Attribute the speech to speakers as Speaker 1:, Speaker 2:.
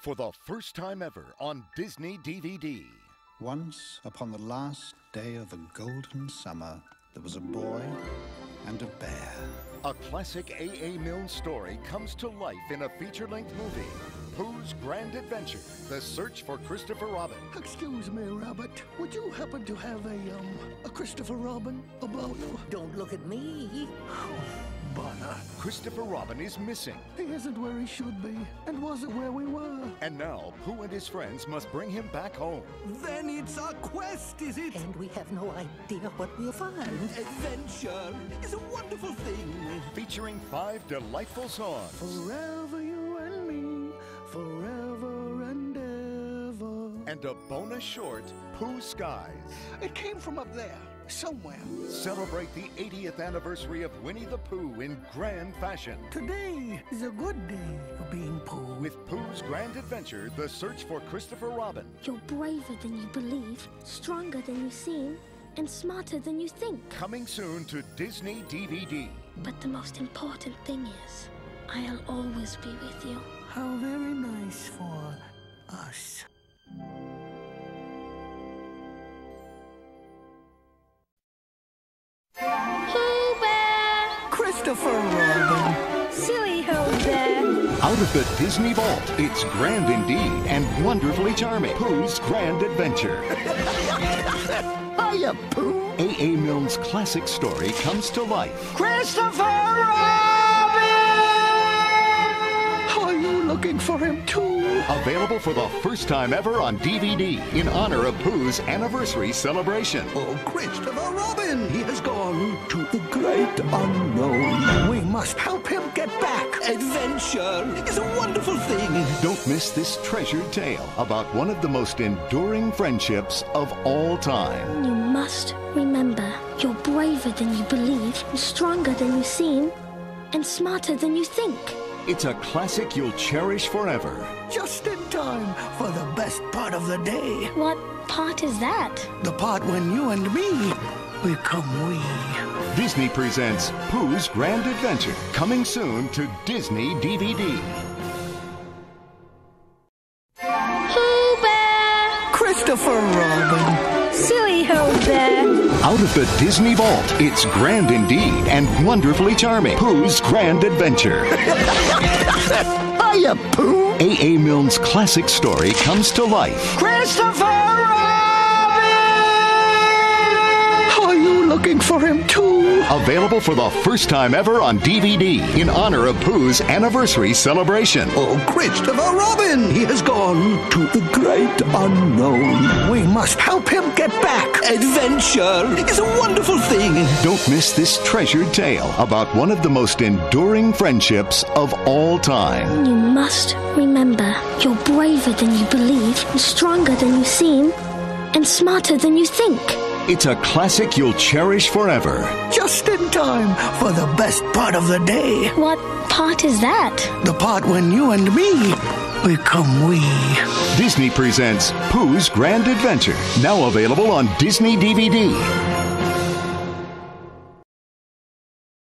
Speaker 1: for the first time ever on Disney DVD.
Speaker 2: Once upon the last day of a golden summer, there was a boy and a bear.
Speaker 1: A classic A.A. Milne story comes to life in a feature length movie Pooh's Grand Adventure The Search for Christopher Robin.
Speaker 3: Excuse me, Rabbit. Would you happen to have a, um, a Christopher Robin about you?
Speaker 4: Don't look at me.
Speaker 3: Bother.
Speaker 1: Christopher Robin is missing,
Speaker 3: He isn't where he should be, and wasn't where we were.
Speaker 1: and now Pooh and his friends must bring him back home.
Speaker 5: Then it's a quest, is it?
Speaker 4: And we have no idea what we'll find.
Speaker 5: Adventure is a wonderful thing.
Speaker 1: Featuring five delightful songs.
Speaker 3: Forever you and me, forever and ever.
Speaker 1: and a bonus short, Pooh Skies.
Speaker 3: It came from up there, somewhere.
Speaker 1: Celebrate the 80th anniversary of Winnie the Pooh in grand fashion.
Speaker 3: Today is a good day for being Pooh.
Speaker 1: With Pooh's Grand Adventure, The Search for Christopher Robin.
Speaker 6: You're braver than you believe, stronger than you seem, and smarter than you think.
Speaker 1: Coming soon to Disney DVD.
Speaker 6: But the most important thing is, I'll always be with you.
Speaker 3: How very Christopher Robin.
Speaker 6: Silly Who Bear!
Speaker 1: Out of the Disney Vault, it's grand indeed and wonderfully charming. Pooh's Grand Adventure.
Speaker 3: Hiya, Pooh.
Speaker 1: A.A. Milne's classic story comes to life.
Speaker 3: Christopher Robin! Are you looking for him too?
Speaker 1: Available for the first time ever on DVD in honor of Pooh's anniversary celebration.
Speaker 5: Oh, Christopher Robin! He has gone to the great unknown.
Speaker 3: We must help him get back.
Speaker 5: Adventure is a wonderful thing.
Speaker 1: Don't miss this treasured tale about one of the most enduring friendships of all time.
Speaker 6: You must remember, you're braver than you believe, and stronger than you seem, and smarter than you think.
Speaker 1: It's a classic you'll cherish forever.
Speaker 3: Just in time for the best part of the day.
Speaker 6: What part is that?
Speaker 3: The part when you and me become we.
Speaker 1: Disney presents Pooh's Grand Adventure, coming soon to Disney DVD.
Speaker 6: Pooh Bear!
Speaker 3: Christopher Robin.
Speaker 6: Silly Who Bear!
Speaker 1: Out of the Disney Vault, it's grand indeed and wonderfully charming. Pooh's Grand Adventure.
Speaker 3: Hiya, Pooh.
Speaker 1: A.A. Milne's classic story comes to life.
Speaker 3: Christopher looking for him too?
Speaker 1: Available for the first time ever on DVD in honor of Pooh's anniversary celebration.
Speaker 5: Oh, Christopher Robin! He has gone to the great unknown.
Speaker 3: We must help him get back.
Speaker 5: Adventure is a wonderful thing.
Speaker 1: Don't miss this treasured tale about one of the most enduring friendships of all time.
Speaker 6: You must remember, you're braver than you believe, and stronger than you seem, and smarter than you think.
Speaker 1: It's a classic you'll cherish forever.
Speaker 3: Just in time for the best part of the day.
Speaker 6: What part is that?
Speaker 3: The part when you and me become we.
Speaker 1: Disney presents Pooh's Grand Adventure, now available on Disney DVD.